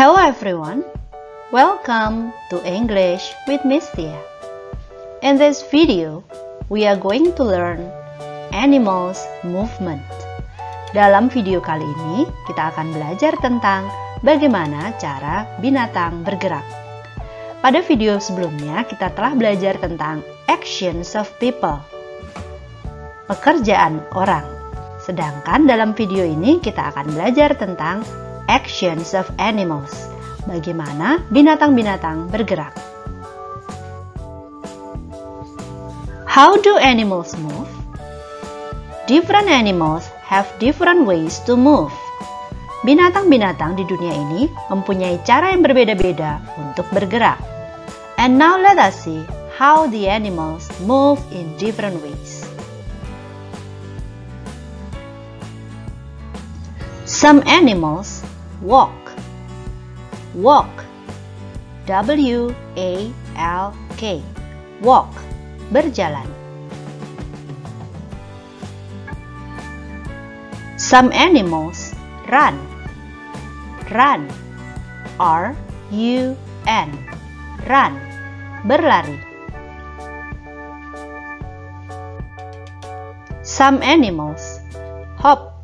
Hello everyone, welcome to English with Miss Tia. In this video, we are going to learn animals movement. Dalam video kali ini, kita akan belajar tentang bagaimana cara binatang bergerak. Pada video sebelumnya, kita telah belajar tentang actions of people, pekerjaan orang. Sedangkan dalam video ini kita akan belajar tentang actions of animals, bagaimana binatang-binatang bergerak. How do animals move? Different animals have different ways to move. Binatang-binatang di dunia ini mempunyai cara yang berbeda-beda untuk bergerak. And now let us see how the animals move in different ways. Some animals walk. Walk. W A L K. Walk. Berjalan. Some animals run. Run. R U N. Run. Berlari. Some animals hop.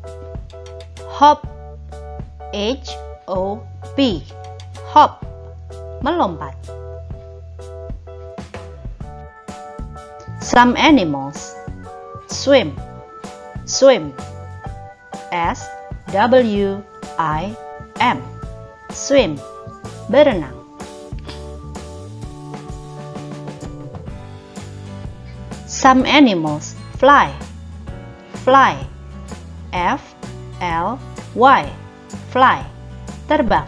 Hop H O P. Hop. Melompat. Some animals swim. Swim. S W I M. Swim. Berenang. Some animals fly. Fly. F L Y fly terbang.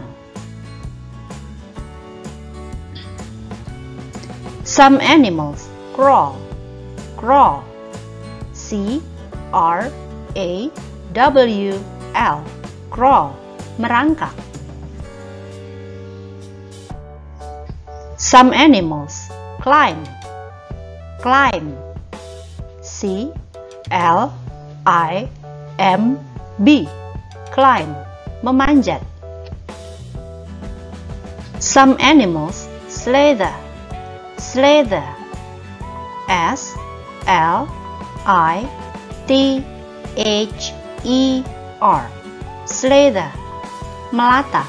Some animals crawl crawl. C R A W L crawl merangkak. Some animals climb climb. C L I M B climb memanjat. Some animals slither slither S L I T H E R. Slither melata.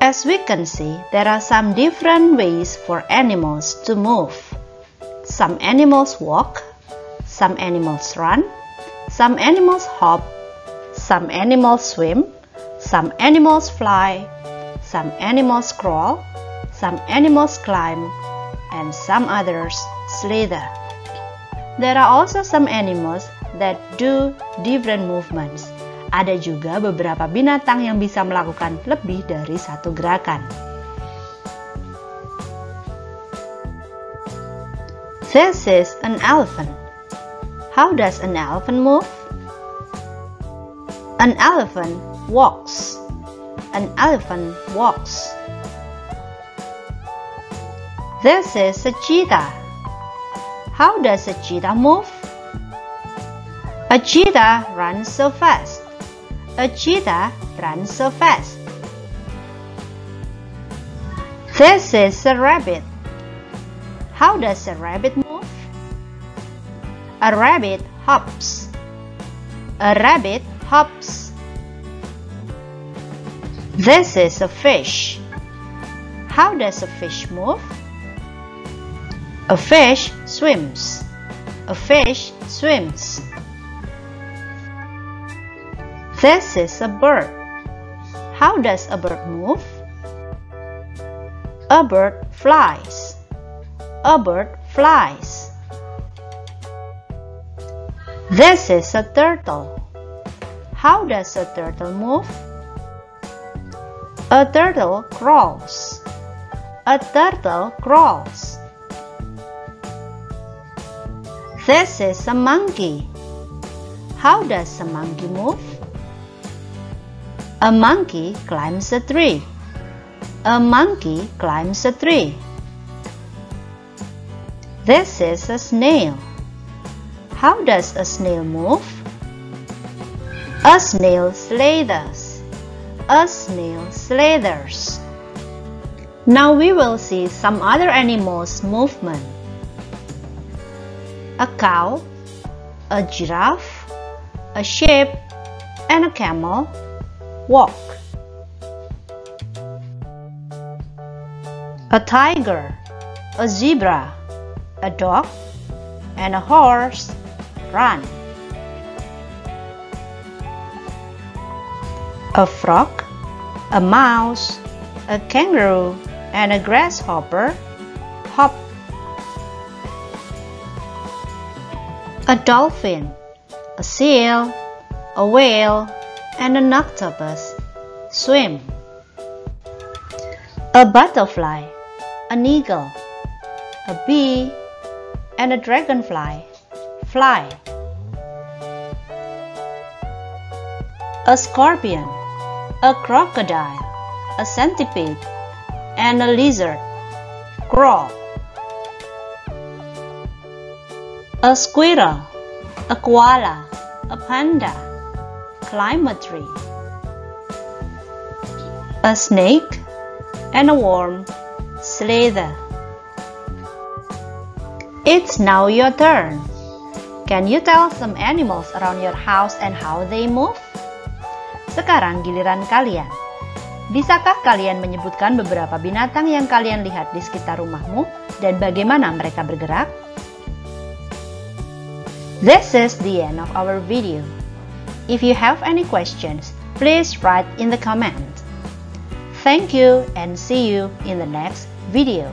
As we can see, there are some different ways for animals to move. Some animals walk, some animals run, some animals hop, some animals swim, some animals fly, some animals crawl, some animals climb, and some others slither. There are also some animals that do different movements. Ada juga beberapa binatang yang bisa melakukan lebih dari satu gerakan. This is an elephant. How does an elephant move? An elephant walks. An elephant walks. This is a cheetah. How does a cheetah move? A cheetah runs so fast. A cheetah runs so fast. This is a rabbit. How does a rabbit move? A rabbit hops. A rabbit hops. This is a fish. How does a fish move? A fish swims. A fish swims. This is a bird. How does a bird move? A bird flies. A bird flies. This is a turtle. How does a turtle move? A turtle crawls. A turtle crawls. This is a monkey. How does a monkey move? A monkey climbs a tree. A monkey climbs a tree. This is a snail. How does a snail move? A snail slithers. A snail slithers. Now we will see some other animals' movement. A cow, a giraffe, a sheep, and a camel walk. A tiger, a zebra, a dog, and a horse run. A frog, a mouse, a kangaroo, and a grasshopper hop. A dolphin, a seal, a whale, and an octopus swim. A butterfly, an eagle, a bee, and a dragonfly fly. A scorpion, a crocodile, a centipede, and a lizard crawl. A squirrel, a koala, a panda climb a tree. A snake and a worm slither. It's now your turn. Can you tell some animals around your house and how they move? Sekarang giliran kalian. Bisakah kalian menyebutkan beberapa binatang yang kalian lihat di sekitar rumahmu dan bagaimana mereka bergerak? This is the end of our video. If you have any questions, please write in the comment. Thank you and see you in the next video.